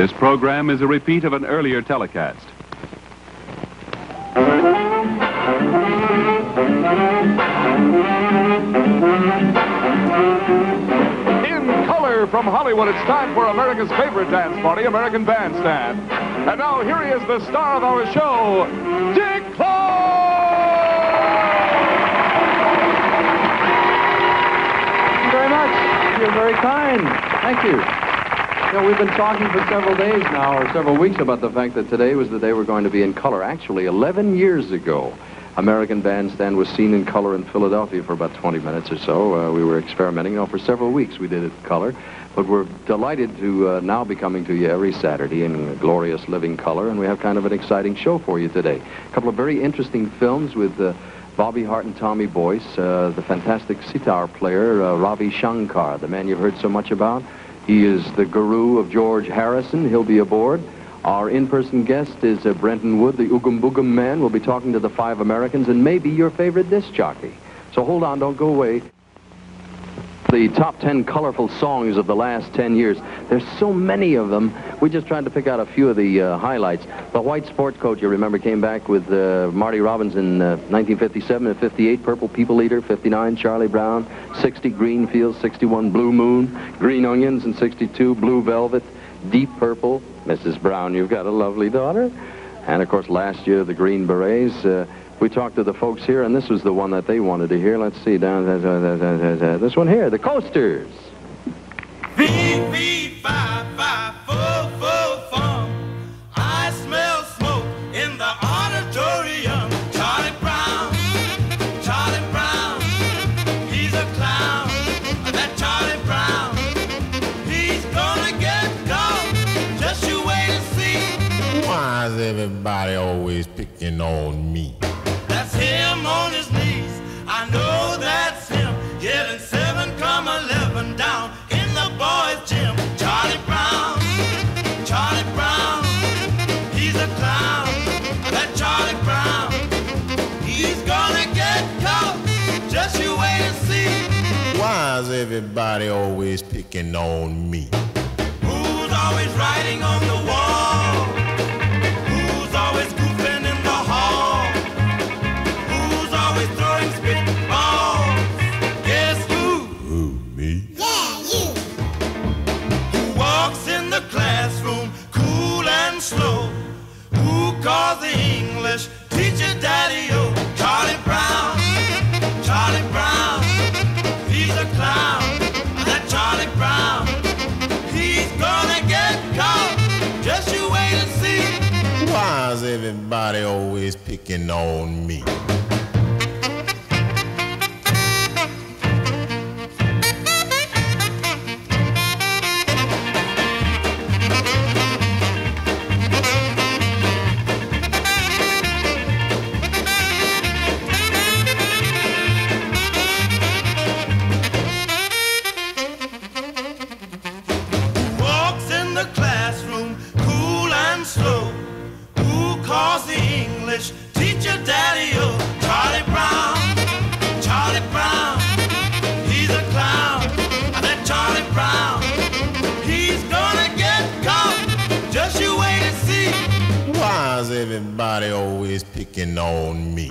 This program is a repeat of an earlier telecast. In color from Hollywood, it's time for America's favorite dance party, American Bandstand. And now here he is, the star of our show, Dick Clark! Thank you very much. You're very kind. Thank you. You know, we've been talking for several days now, or several weeks, about the fact that today was the day we're going to be in color. Actually, 11 years ago, American Bandstand was seen in color in Philadelphia for about 20 minutes or so. Uh, we were experimenting. You know, for several weeks we did it in color. But we're delighted to uh, now be coming to you every Saturday in glorious living color, and we have kind of an exciting show for you today. A couple of very interesting films with uh, Bobby Hart and Tommy Boyce, uh, the fantastic sitar player uh, Ravi Shankar, the man you've heard so much about. He is the guru of George Harrison. He'll be aboard. Our in-person guest is uh, Brenton Wood, the Oogum Boogum man. We'll be talking to the five Americans and maybe your favorite disc jockey. So hold on, don't go away. The top 10 colorful songs of the last 10 years. There's so many of them. We just tried to pick out a few of the uh, highlights. The white sport coat, you remember, came back with uh, Marty Robbins in uh, 1957 and 58, Purple People Eater, 59, Charlie Brown, 60, Greenfield, 61, Blue Moon, Green Onions in 62, Blue Velvet, Deep Purple, Mrs. Brown, you've got a lovely daughter. And, of course, last year, the Green Berets. Uh, we talked to the folks here, and this was the one that they wanted to hear. Let's see, down this one here, the Coasters. Beep, beep, five, five, everybody always picking on me? That's him on his knees. I know that's him. Getting seven comma eleven down in the boys' gym. Charlie Brown, Charlie Brown, he's a clown. That Charlie Brown, he's gonna get caught. Just you wait and see. Why is everybody always picking on me? Who's always writing Why is everybody always picking on me? Walks in the classroom cool and slow. Calls the English teacher daddy-o? Oh, Charlie Brown, Charlie Brown, he's a clown. That Charlie Brown, he's gonna get caught. Just you wait and see. Why is everybody always picking on me?